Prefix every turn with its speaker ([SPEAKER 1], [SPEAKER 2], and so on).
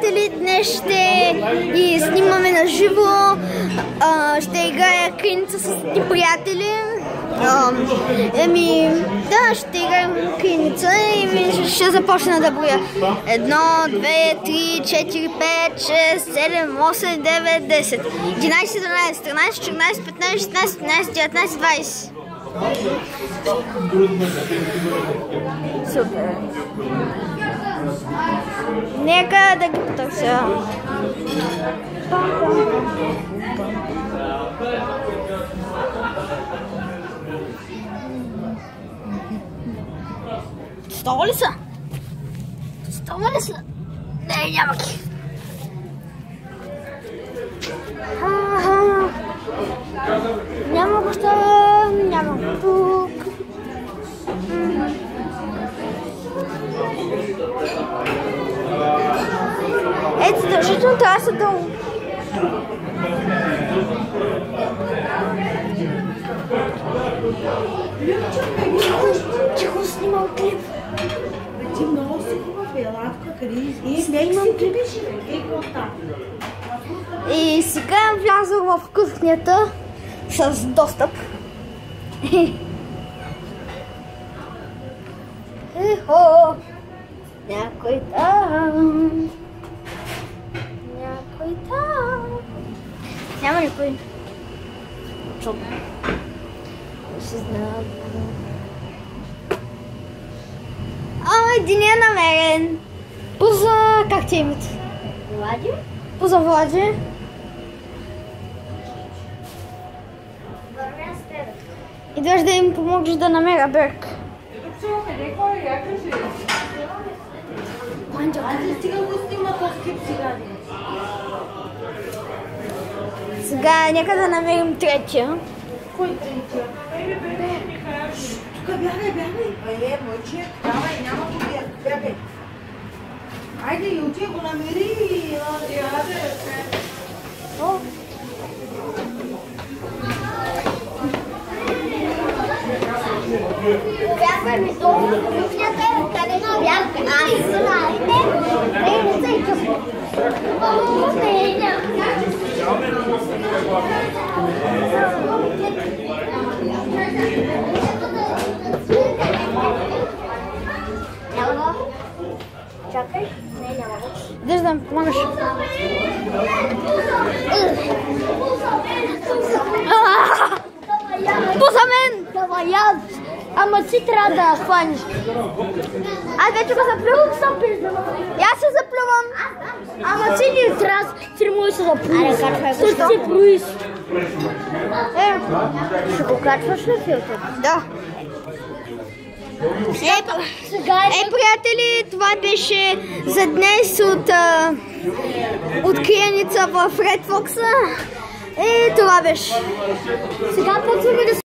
[SPEAKER 1] приятели! Днес ще ги снимаме на живо. Ще играя криница с ти приятели. Еми, да, ще играем криница и ще започна да броя. Едно, две, три, четири, пет, шест, седем, осем, девет, десет, 11, 12, 13, 14, 15, 16, 17, 19, 20. Супер. Нека да ги потърся. Става ли са? Става ли са? Не, няма ги. Няма го там, го тук. Ето, задължително трябва са долу. Тихо снимал клип.
[SPEAKER 2] Ти много си хубав, Белатка, къде и не имам клипиш, е контакт.
[SPEAKER 1] И сега влязох в кухнята с достъп. Ехо, някой там. Някой там. Няма никой. Чудно. Ще знам. А, един е намерен. Поза, как ти е името?
[SPEAKER 3] Влади?
[SPEAKER 1] Поза Влади. Идваш да им помогнеш да намеря
[SPEAKER 2] клип сега.
[SPEAKER 1] Нека да намерим третия.
[SPEAKER 2] Кой третия? Тук бягай, бягай. Е, мъче, давай, няма го бягай. Айде, и отида го намери.
[SPEAKER 1] О,
[SPEAKER 3] Бяхме ми долу в кухнята, където бях аз. Знаете? Не, не се чу. О, не, не. Няма го. Чакай. Не, няма го.
[SPEAKER 1] идеш да ми помагаш. Поза мен!
[SPEAKER 3] Давай, аз.
[SPEAKER 1] Ама ти трябва да хванеш. Аз вече го заплювам, съм пизда. И аз се заплювам.
[SPEAKER 3] Ама ти не трябва, ти не можеш да заплюеш.
[SPEAKER 1] Аре, качвай го.
[SPEAKER 3] Също се плюиш.
[SPEAKER 1] Е,
[SPEAKER 3] Ще го качваш на филтър.
[SPEAKER 1] да. Е, е, приятели, това беше за днес от, от криеница в Fox. И това беше.
[SPEAKER 3] Сега почваме да